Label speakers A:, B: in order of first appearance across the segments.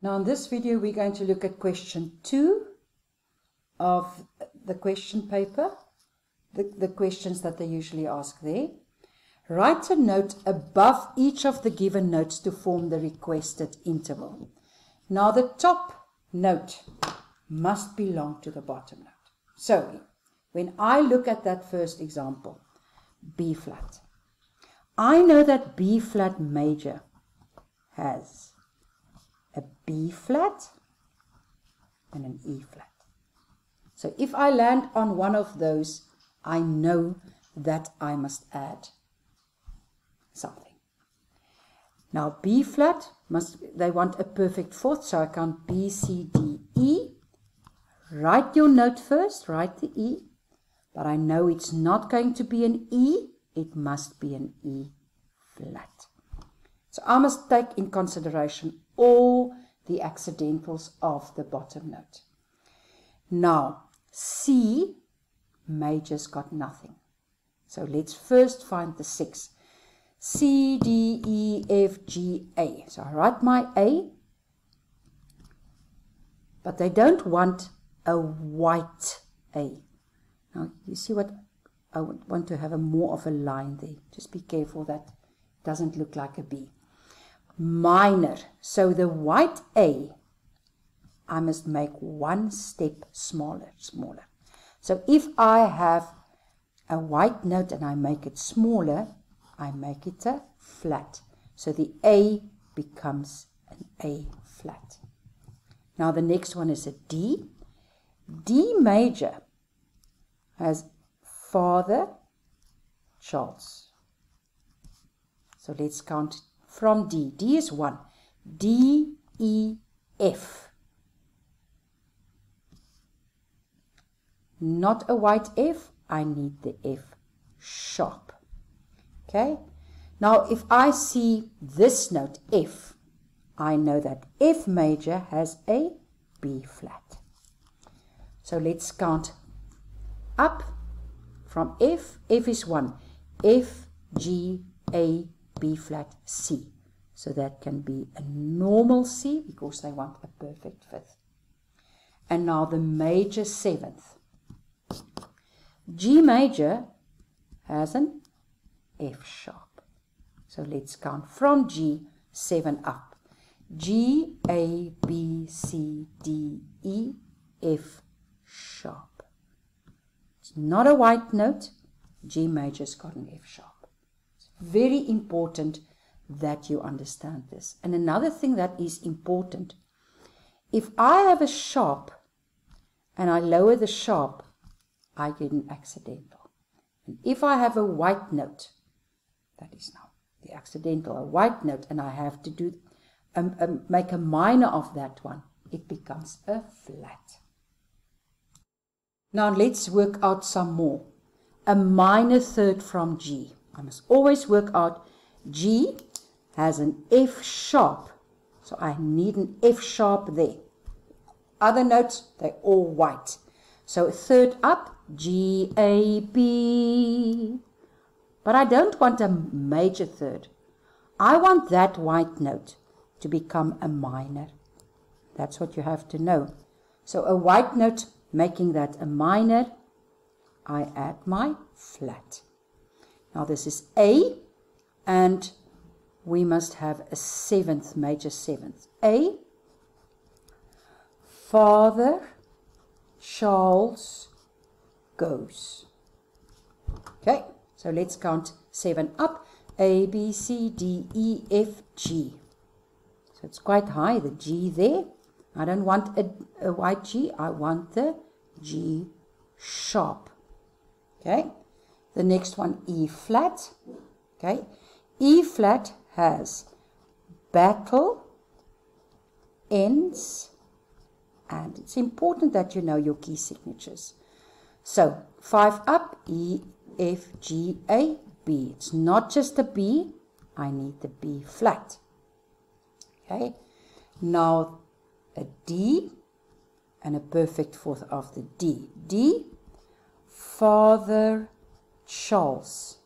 A: Now in this video we're going to look at question 2 of the question paper, the, the questions that they usually ask there. Write a note above each of the given notes to form the requested interval. Now the top note must belong to the bottom note. So when I look at that first example, B flat, I know that B flat major has a B flat and an E flat. So if I land on one of those, I know that I must add something. Now B flat must they want a perfect fourth, so I count B, C, D, E. Write your note first, write the E, but I know it's not going to be an E, it must be an E flat. So I must take in consideration all the accidentals of the bottom note. Now, C major's got nothing. So let's first find the six. C, D, E, F, G, A. So I write my A, but they don't want a white A. Now, you see what I want to have a more of a line there. Just be careful that it doesn't look like a B minor. So the white A, I must make one step smaller, smaller. So if I have a white note and I make it smaller, I make it a flat. So the A becomes an A flat. Now the next one is a D. D major has Father Charles. So let's count from D. D is 1. D, E, F. Not a white F, I need the F sharp. Okay? Now, if I see this note, F, I know that F major has a B flat. So let's count up from F. F is 1. F, G, A, B flat C. So that can be a normal C because they want a perfect fifth. And now the major seventh. G major has an F sharp. So let's count from G, 7 up. G, A, B, C, D, E, F sharp. It's not a white note. G major's got an F sharp. Very important that you understand this. And another thing that is important, if I have a sharp and I lower the sharp, I get an accidental. And if I have a white note, that is now the accidental, a white note, and I have to do um, um, make a minor of that one, it becomes a flat. Now let's work out some more. A minor third from G. I must always work out G has an F sharp. So I need an F sharp there. Other notes, they're all white. So third up, G, A, B. But I don't want a major third. I want that white note to become a minor. That's what you have to know. So a white note making that a minor, I add my flat. Now this is A, and we must have a seventh, major seventh. A, Father Charles goes. Okay, so let's count seven up. A, B, C, D, E, F, G. So it's quite high, the G there. I don't want a, a white G, I want the G sharp. Okay, the next one, E flat. Okay. E flat has battle, ends, and it's important that you know your key signatures. So, five up, E, F, G, A, B. It's not just a B, I need the B flat. Okay. Now, a D and a perfect fourth of the D. D, father, Charles.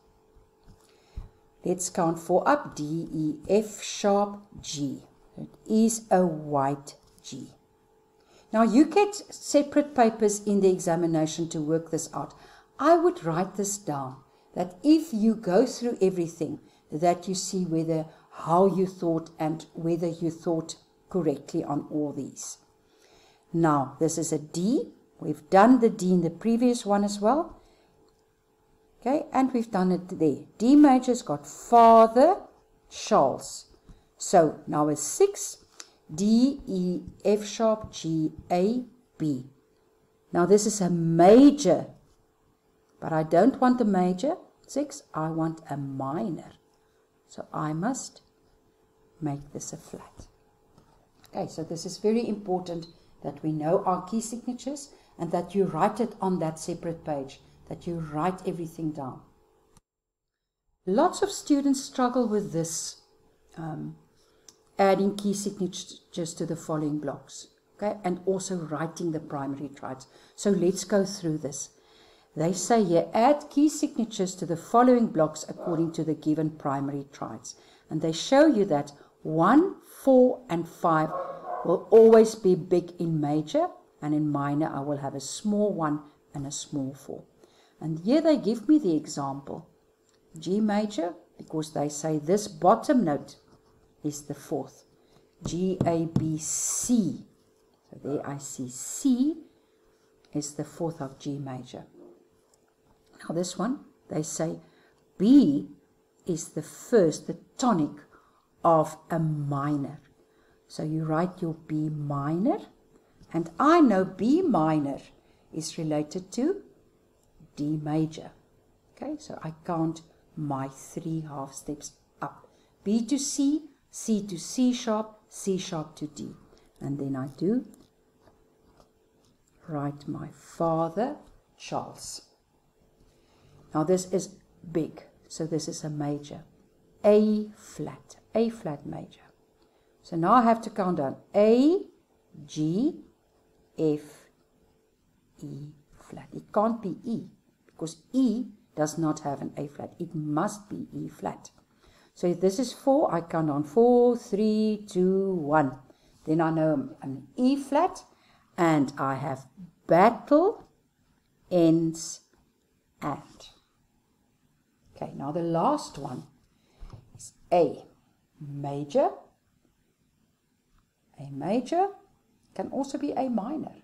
A: Let's count four up. D, E, F sharp, G. It is a white G. Now you get separate papers in the examination to work this out. I would write this down that if you go through everything that you see whether how you thought and whether you thought correctly on all these. Now this is a D. We've done the D in the previous one as well. Okay, and we've done it there. D major's got Father Charles. So now a 6 D, E, F sharp, G, A, B. Now this is a major, but I don't want a major 6, I want a minor. So I must make this a flat. Okay, so this is very important that we know our key signatures and that you write it on that separate page, that you write everything down. Lots of students struggle with this um, adding key signatures to the following blocks, okay, and also writing the primary triads. So let's go through this. They say here, add key signatures to the following blocks according to the given primary triads. And they show you that 1, 4, and 5 will always be big in major, and in minor I will have a small 1 and a small 4. And here they give me the example. G major, because they say this bottom note is the fourth. G, A, B, C. So there I see C is the fourth of G major. Now this one, they say B is the first, the tonic of a minor. So you write your B minor, and I know B minor is related to D major. Okay, so I count my three half steps up. B to C, C to C sharp, C sharp to D. And then I do write my father, Charles. Now this is big, so this is a major. A flat, A flat major. So now I have to count down A, G, F, E flat. It can't be E because E does not have an A flat. It must be E flat. So if this is 4, I count on 4, 3, 2, 1. Then I know an E flat and I have battle ends at. Okay, now the last one is A major. A major can also be A minor.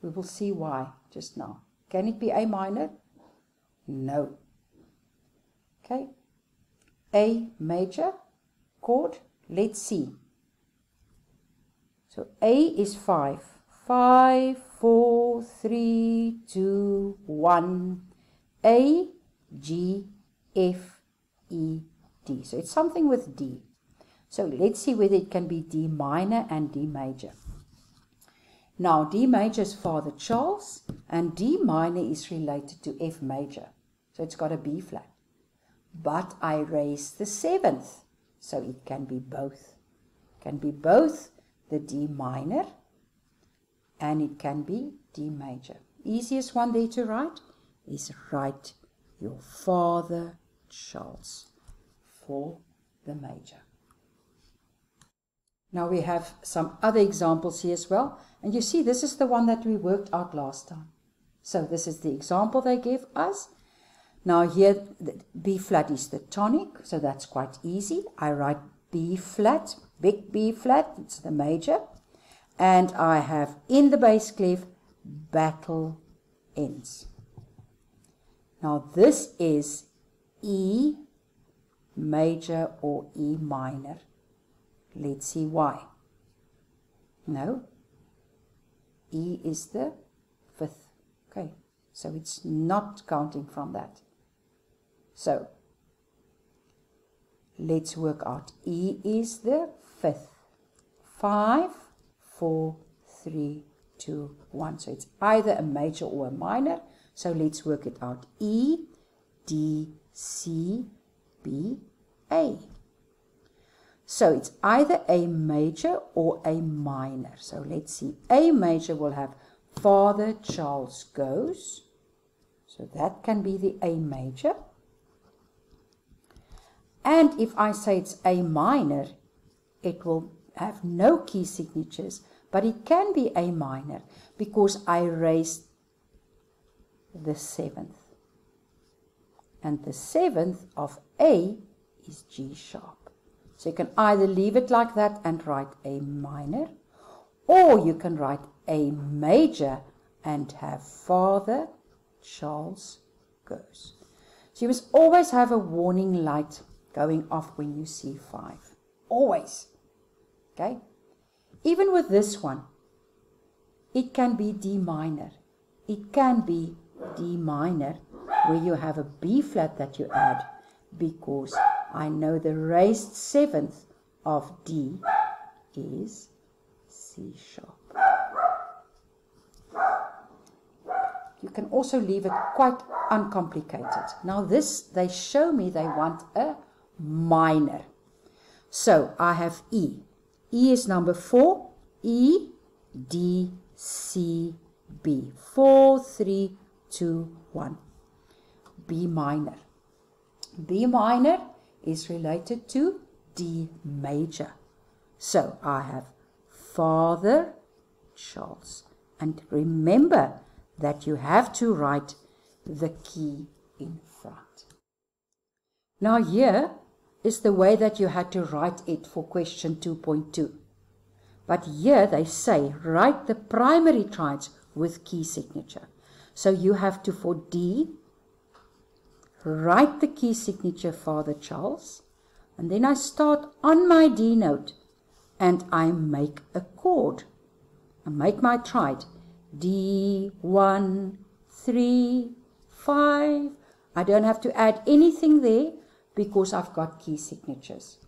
A: We will see why just now. Can it be A minor? No. Okay, a major chord. Let's see. So A is 5. 5, 4, 3, 2, 1. A, G, F, E, D. So it's something with D. So let's see whether it can be D minor and D major. Now D major is Father Charles and D minor is related to F major. So it's got a B flat but I raise the seventh. So it can be both. It Can be both the D minor and it can be D major. Easiest one there to write is write your father Charles for the major. Now we have some other examples here as well. And you see, this is the one that we worked out last time. So this is the example they gave us. Now here, B flat is the tonic, so that's quite easy. I write B flat, big B flat, it's the major. And I have in the bass clef, battle ends. Now this is E major or E minor. Let's see why. No. E is the fifth. Okay, so it's not counting from that. So let's work out. E is the fifth. Five, four, three, two, one. So it's either a major or a minor. So let's work it out. E, D, C, B, A. So it's either a major or a minor. So let's see. A major will have Father Charles goes. So that can be the A major. And if I say it's A minor, it will have no key signatures, but it can be A minor because I raised the seventh. And the seventh of A is G sharp. So you can either leave it like that and write A minor, or you can write A major and have Father Charles goes. So you must always have a warning light going off when you see five. Always. Okay? Even with this one, it can be D minor. It can be D minor where you have a B flat that you add because I know the raised seventh of D is C sharp. You can also leave it quite uncomplicated. Now this, they show me they want a minor. So I have E. E is number 4. E, D, C, B. 4, 3, 2, 1. B minor. B minor is related to D major. So I have Father Charles. And remember that you have to write the key in front. Now here is the way that you had to write it for question 2.2. But here they say write the primary triads with key signature. So you have to, for D, write the key signature Father Charles, and then I start on my D note and I make a chord. I make my triad D, 1, 3, 5. I don't have to add anything there because I've got key signatures.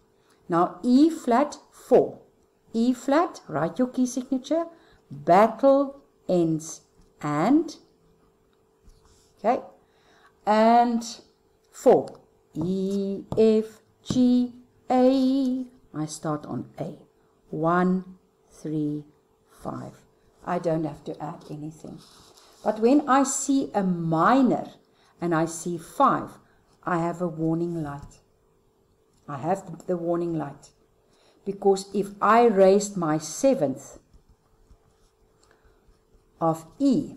A: Now E flat 4. E flat, write your key signature. Battle ends and. Okay. And 4. E, F, G, A. I start on A. 1, 3, 5. I don't have to add anything. But when I see a minor and I see 5, I have a warning light. I have the warning light. Because if I raised my seventh of E,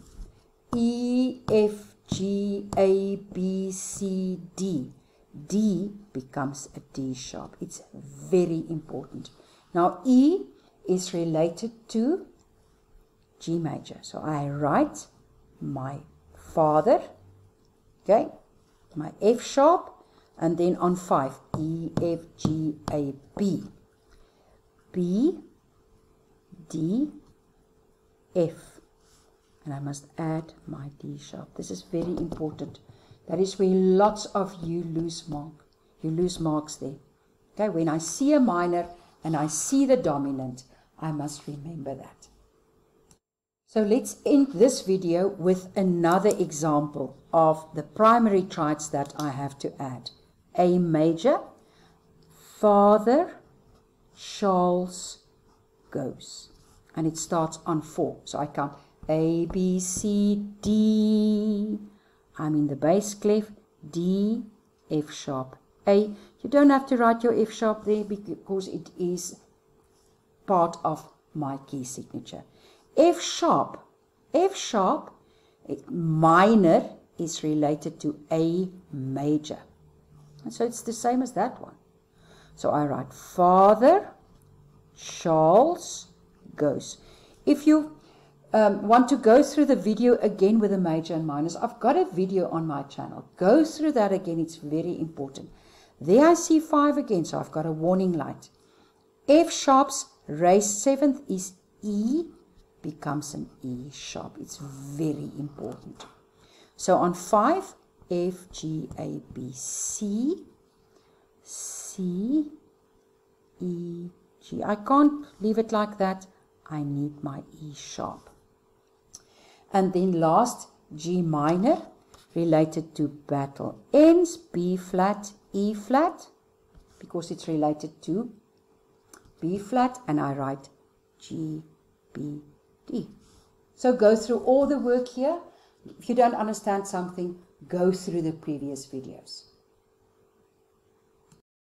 A: E, F, G, A, B, C, D, D becomes a D sharp. It's very important. Now, E is related to G major. So I write my father, okay, my F sharp, and then on 5, E, F, G, A, B. B, D, F. And I must add my D sharp. This is very important. That is where lots of you lose mark. You lose marks there. Okay, when I see a minor and I see the dominant, I must remember that. So let's end this video with another example of the primary triads that I have to add. A major, Father, Charles, goes. And it starts on four. So I count A, B, C, D. I'm in the bass clef, D, F sharp, A. You don't have to write your F sharp there because it is part of my key signature. F sharp. F sharp, minor, is related to A major. And so it's the same as that one. So I write Father Charles goes. If you um, want to go through the video again with the major and minors, I've got a video on my channel. Go through that again. It's very important. There I see 5 again, so I've got a warning light. F sharp's raised seventh is E becomes an E sharp. It's very important. So on 5, F, G, A, B, C, C, E, G. I can't leave it like that. I need my E sharp. And then last, G minor, related to battle ends, B flat, E flat, because it's related to B flat, and I write G, B, D. So go through all the work here. If you don't understand something, go through the previous videos.